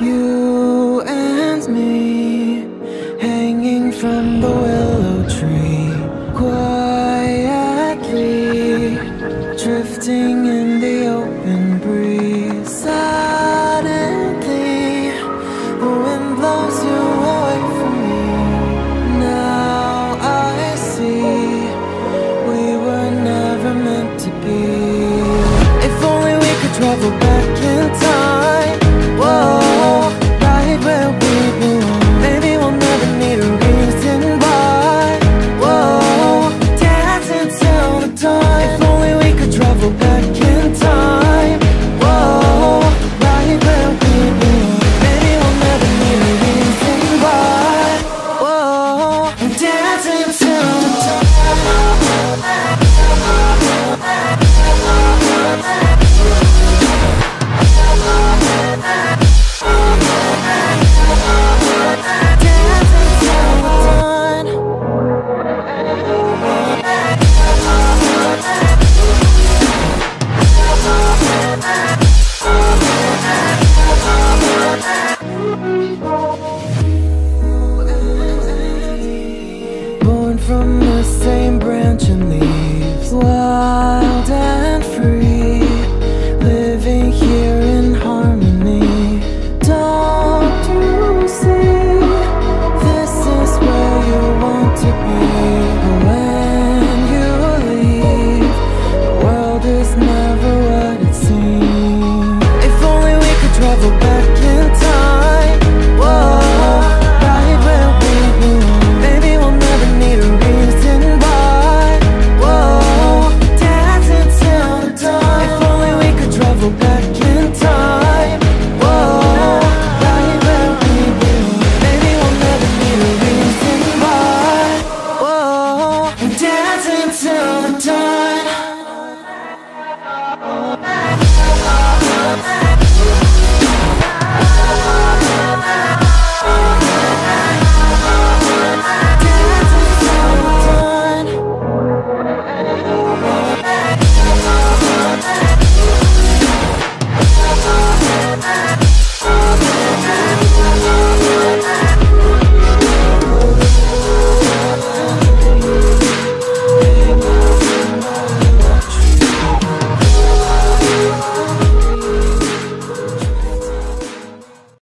you and me.